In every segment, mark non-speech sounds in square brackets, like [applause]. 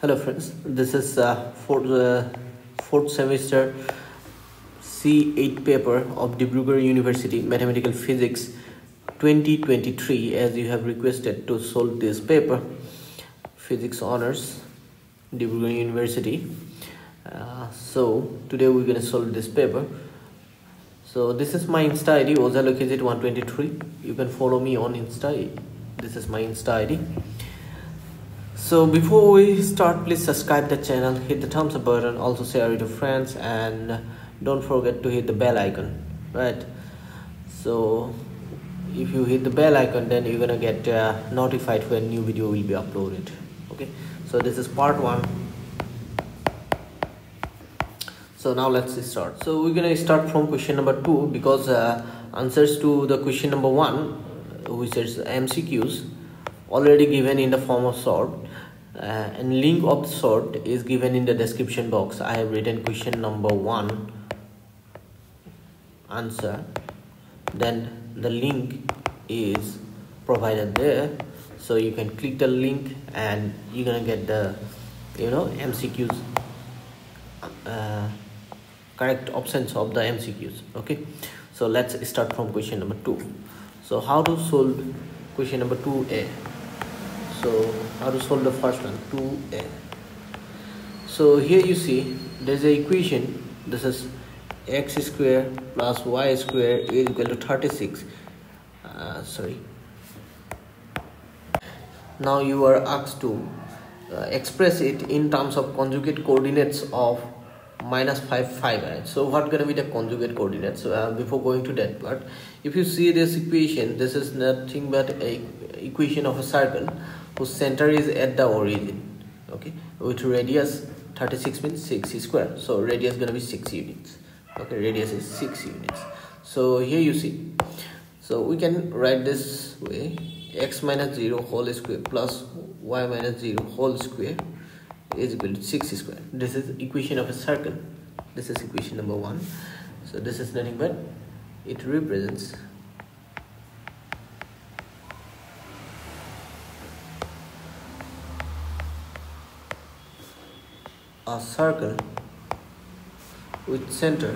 Hello friends, this is uh, fourth, uh, fourth semester C8 paper of Dibrugarh University Mathematical Physics 2023 as you have requested to solve this paper. Physics Honors Dibrugarh University. Uh, so today we're going to solve this paper. So this is my insta id ozalokz123 you can follow me on insta this is my insta id so before we start please subscribe the channel hit the thumbs up button also share it to friends and don't forget to hit the bell icon right? So if you hit the bell icon then you're gonna get uh, notified when new video will be uploaded okay? So this is part one. So now let's start. So we're gonna start from question number two because uh, answers to the question number one which is mcqs already given in the form of short uh, and link of short is given in the description box. I have written question number one. Answer. Then the link is provided there. So you can click the link and you're gonna get the you know mcqs uh, correct options of the mcqs okay? So let's start from question number two. So how to solve question number 2a so how to solve the first one? 2a so here you see there's a equation. This is x square plus y square is equal to 36 uh, sorry. Now you are asked to uh, express it in terms of conjugate coordinates of minus 5 5 right? so what gonna be the conjugate coordinates? So uh, before going to that part if you see this equation this is nothing but a equation of a circle whose center is at the origin okay with radius 36 means 6 square. So radius gonna be 6 units okay radius is 6 units. So here you see. So we can write this way x minus 0 whole square plus y minus 0 whole square is equal to 6 square. This is equation of a circle. This is equation number one. So this is nothing but it represents a circle with center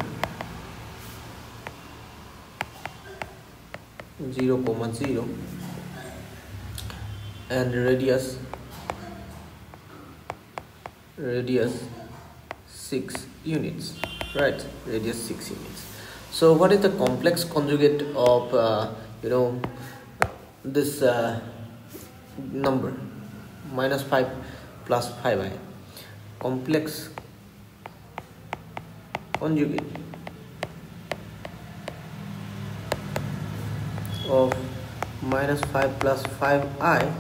0 comma 0 and radius radius 6 units right? Radius 6 units. So what is the complex conjugate of uh, you know this uh, number? Minus 5 plus 5i complex conjugate of minus 5 plus 5i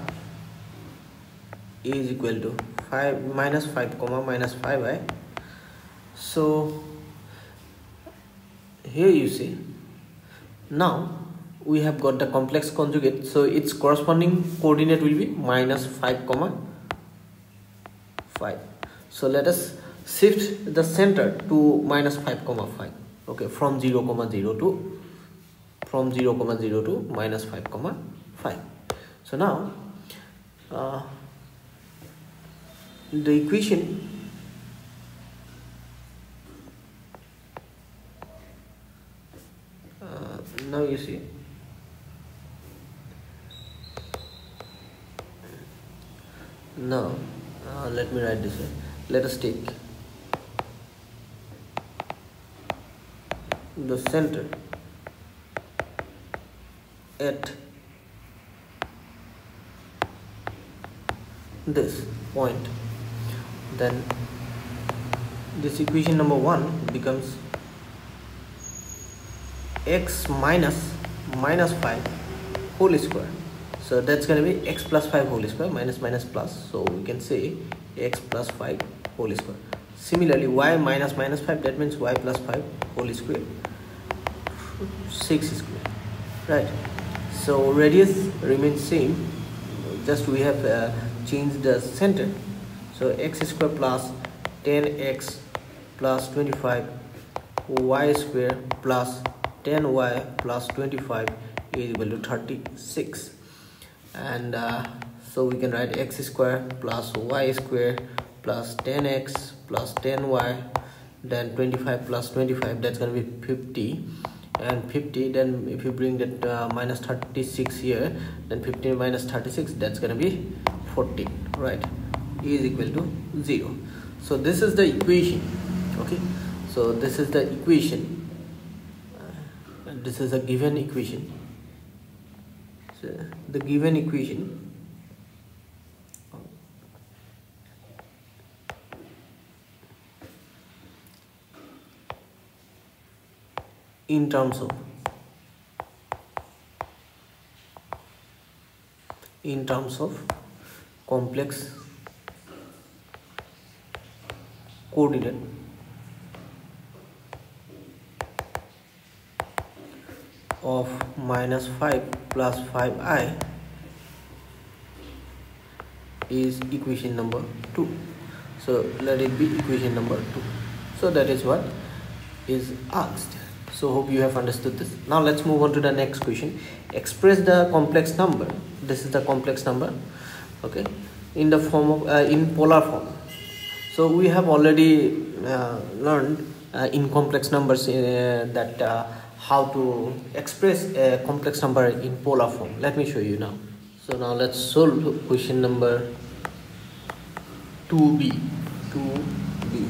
is equal to 5 minus 5 comma minus 5i so here you see now we have got the complex conjugate. So its corresponding coordinate will be minus 5 comma 5 so let us shift the center to minus 5 comma 5 okay from 0 comma 0 to from 0 comma 0 to minus 5 comma 5 so now uh, the equation uh, now you see. Now uh, let me write this way let us take the center at this point. Then this equation number one becomes x minus minus 5 whole square. So that's going to be x plus 5 whole square minus minus plus. So we can say x plus 5 whole square. Similarly y minus minus 5 that means y plus 5 whole square. 6 square right? So radius remains same just we have uh, changed the center. So x square plus 10x plus 25 y square plus 10y plus 25 is equal to 36 and uh, so we can write x square plus y square plus 10x plus 10y then 25 plus 25 that's going to be 50 and 50 then if you bring that uh, minus 36 here then 15 minus 36 that's going to be 14 right? E is equal to 0 so this is the equation okay? So this is the equation. This is a given equation. So the given equation in terms of in terms of complex coordinate. Of minus 5 plus 5i is equation number 2 so let it be equation number 2 so that is what is asked so hope you have understood this. Now let's move on to the next question. Express the complex number. This is the complex number okay in the form of uh, in polar form. So we have already uh, learned uh, in complex numbers uh, that uh, how to express a complex number in polar form. Let me show you now. So now let's solve question number 2b 2b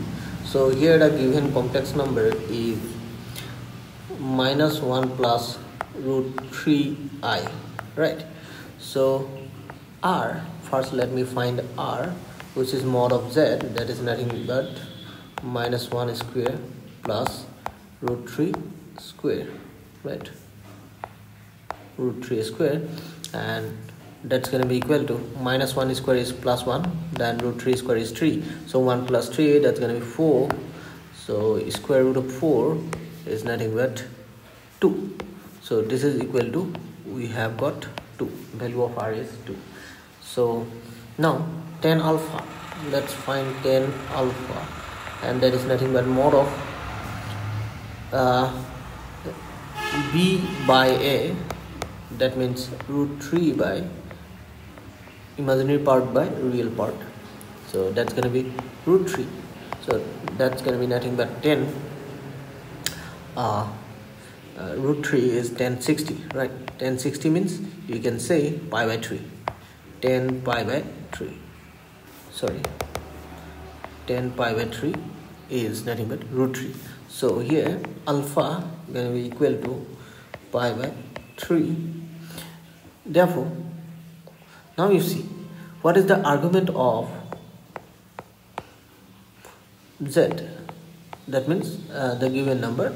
so here the given complex number is minus 1 plus root 3i right? So r first let me find r which is mod of z that is nothing but minus 1 square plus root 3 square right? Root 3 square and that's going to be equal to minus 1 square is plus 1 then root 3 square is 3 so 1 plus 3 that's going to be 4 so square root of 4 is nothing but 2 so this is equal to we have got 2 value of r is 2 so now tan alpha let's find tan alpha. And that is nothing but mod of uh, b by a that means root 3 by imaginary part by real part. So that's going to be root 3 so that's going to be nothing but tan uh, uh, root 3 is 1060 right? 1060 means you can say pi by 3 tan pi by 3 sorry. tan pi by 3 is nothing but root 3 so here alpha going to be equal to pi by 3 therefore now you see what is the argument of z? That means uh, the given number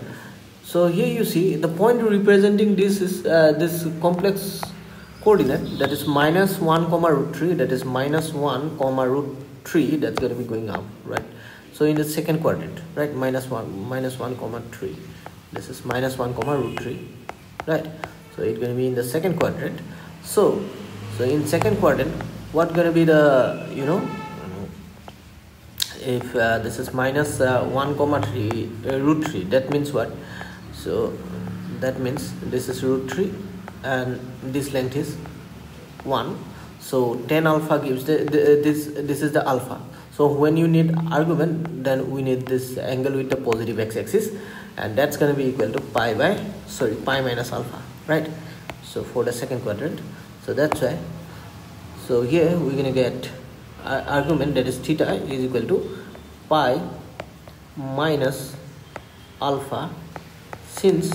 so here you see the point representing this is uh, this complex coordinate that is minus 1 comma root 3 that is minus 1 comma root 3 that's going to be going up right? So in the second quadrant right? Minus 1 minus 1 comma 3 this is minus 1 comma root 3 right? So it's going to be in the second quadrant. So so in second quadrant what going to be the you know if uh, this is minus, uh, 1 comma 3 uh, root 3 that means what so that means this is root 3 and this length is 1 so tan alpha gives the, the uh, this this is the alpha. So when you need argument then we need this angle with the positive x-axis and that's going to be equal to pi by sorry pi minus alpha right? So for the second quadrant. So that's why. So here we're going to get argument that is theta is equal to pi minus alpha since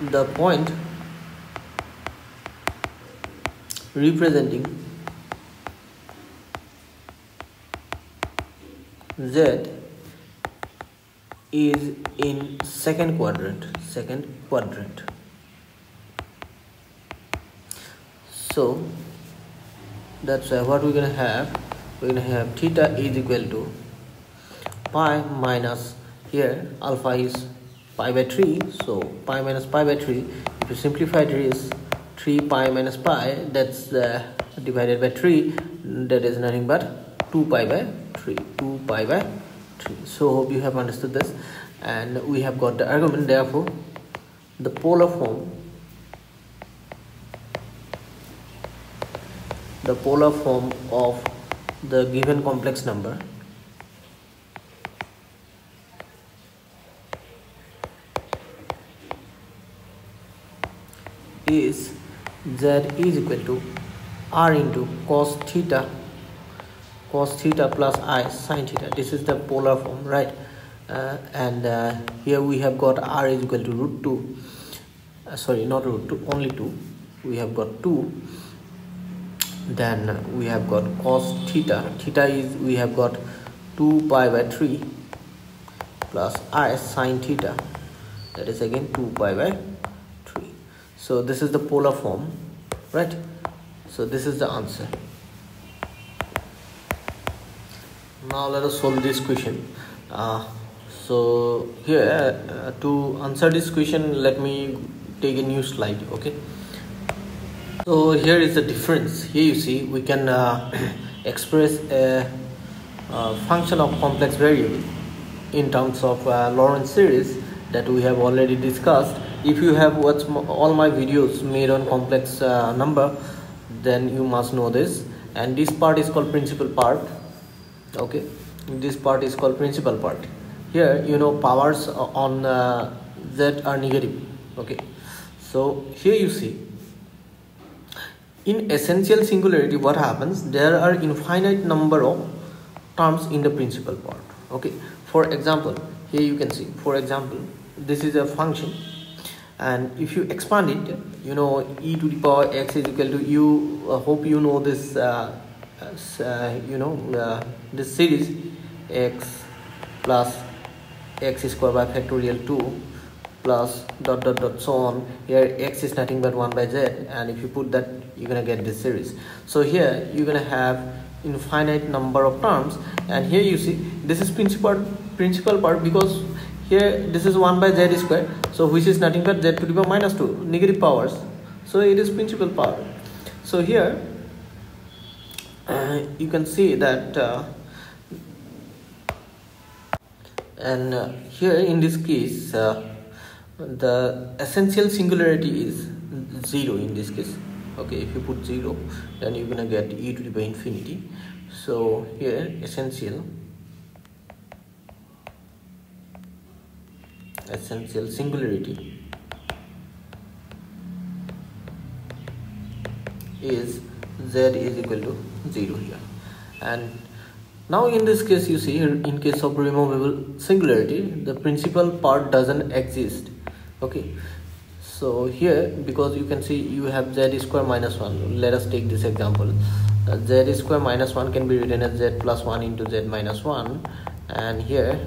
the point representing Z is in second quadrant second quadrant. So that's why what we're gonna have we're gonna have theta is equal to pi minus here alpha is pi by 3 so pi minus pi by 3 if you simplify it is 3 pi minus pi that's uh, divided by 3 that is nothing but 2 pi by 3 2 pi by 3 so hope you have understood this and we have got the argument therefore the polar form the polar form of the given complex number is z is equal to r into cos theta cos theta plus i sine theta. This is the polar form right? Uh, and uh, here we have got r is equal to root 2 uh, sorry not root 2 only 2 we have got 2 then we have got cos theta. Theta is we have got 2 pi by 3 plus i sine theta. That is again 2 pi by 3 so this is the polar form right? So this is the answer. Now let us solve this question. Uh, so here uh, to answer this question let me take a new slide okay? So here is the difference. Here you see we can uh, [clears throat] express a, a, function of complex variable in terms of uh, Laurent series that we have already discussed if you have watched all my videos made on complex uh, number then you must know this. And this part is called principal part. Okay? This part is called principal part. Here you know powers on uh, z are negative. Okay? So here you see. In essential singularity what happens? There are infinite number of terms in the principal part. Okay? For example here you can see. For example this is a function and if you expand it you know e to the power x is equal to you uh, hope you know this uh, uh, you know uh, this series. X plus x square by factorial 2 plus dot dot dot so on. Here x is nothing but 1 by z. And if you put that you're gonna get this series. So here you're gonna have infinite number of terms. And here you see this is principal principal part because here this is 1 by z square so which is nothing but z to the power minus 2 negative powers. So it is principal power. So here uh, you can see that uh, and uh, here in this case uh, the essential singularity is 0 in this case. Okay if you put 0 then you're gonna get e to the power infinity. So here essential essential singularity is z is equal to 0 here. And now in this case you see in case of removable singularity the principal part doesn't exist. Okay. So here because you can see you have z square minus 1 let us take this example. Uh, z square minus 1 can be written as z plus 1 into z minus 1 and here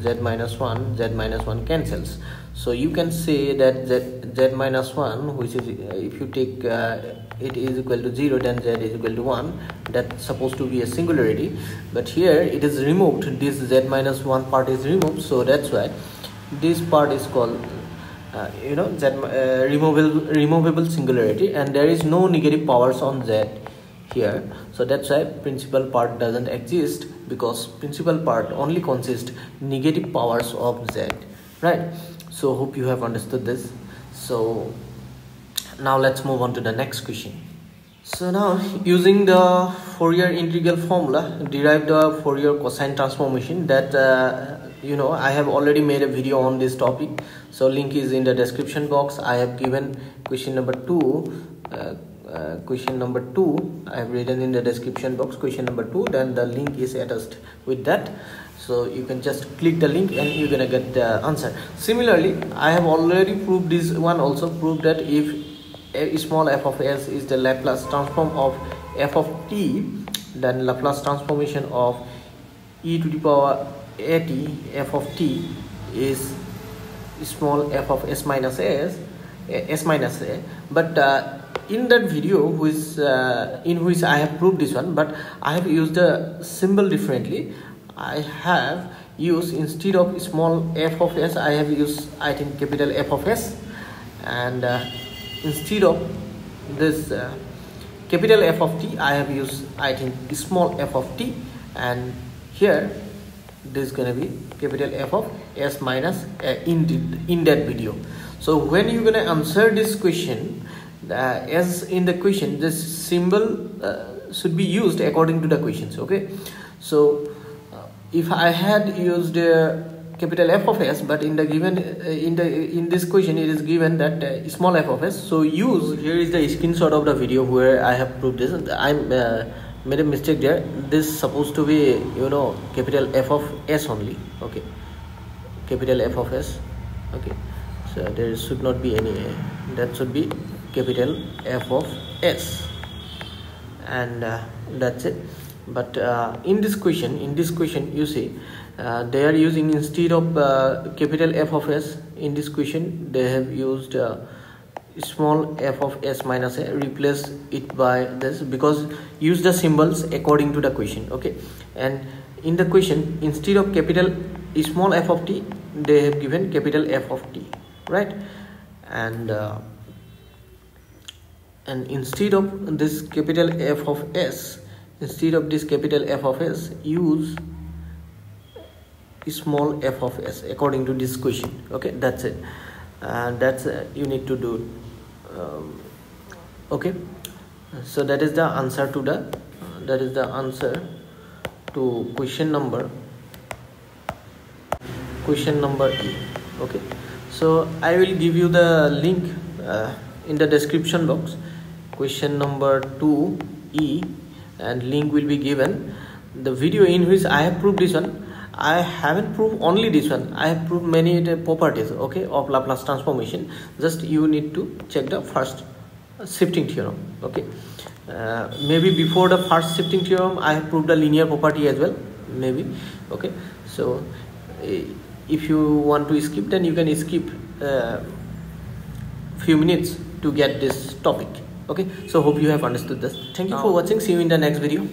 z minus 1 z minus 1 cancels. So you can say that z, z minus 1 which is uh, if you take uh, it is equal to 0 then z is equal to 1 that's supposed to be a singularity. But here it is removed. This z minus 1 part is removed. So that's why this part is called uh, you know z uh, removable removable singularity. And there is no negative powers on z here. So that's why principal part doesn't exist because principal part only consists negative powers of z right? So hope you have understood this. So now let's move on to the next question. So now using the Fourier integral formula derive the Fourier cosine transformation that uh, you know i have already made a video on this topic. So link is in the description box. I have given question number two. Uh, uh, question number two i have written in the description box question number two then the link is attached with that. So you can just click the link and you're gonna get the answer. Similarly i have already proved this one also proved that if a small f of s is the laplace transform of f of t then laplace transformation of e to the power at f of t is small f of s minus s s minus a. But uh, in that video uh, in which i have proved this one but i have used the symbol differently. I have used instead of small f of s i have used i think capital f of s. And uh, instead of this uh, capital f of t i have used i think small f of t. And here this is going to be capital F of S minus uh, in, in that video. So when you're going to answer this question, as in the question, this symbol uh, should be used according to the questions okay? So uh, if i had used uh, capital f of s but in the given uh, in the in this question it is given that uh, small f of s. So use here is the screenshot of the video where i have proved this. I'm uh, made a mistake there. This supposed to be you know capital f of s only okay? Capital f of s okay? So there should not be any that should be capital f of s. And uh, that's it. But uh, in this question in this question you see uh, they are using instead of uh, capital f of s in this question they have used uh, small f of s minus a replace it by this because use the symbols according to the question okay? And in the question instead of capital small f of t they have given capital f of t right? And uh, and instead of this capital F of S instead of this capital F of S use small f of s according to this question. Okay that's it. And that's uh, you need to do um, okay? So that is the answer to the uh, that is the answer to question number question number e okay? So i will give you the link uh, in the description box question number 2e and link will be given. The video in which i have proved this one i haven't proved only this one. I have proved many properties okay of laplace transformation. Just you need to check the first shifting theorem okay. Uh, maybe before the first shifting theorem i have proved the linear property as well maybe okay. So eh, if you want to skip then you can skip uh, few minutes to get this topic okay so hope you have understood this. Thank you for watching. See you in the next video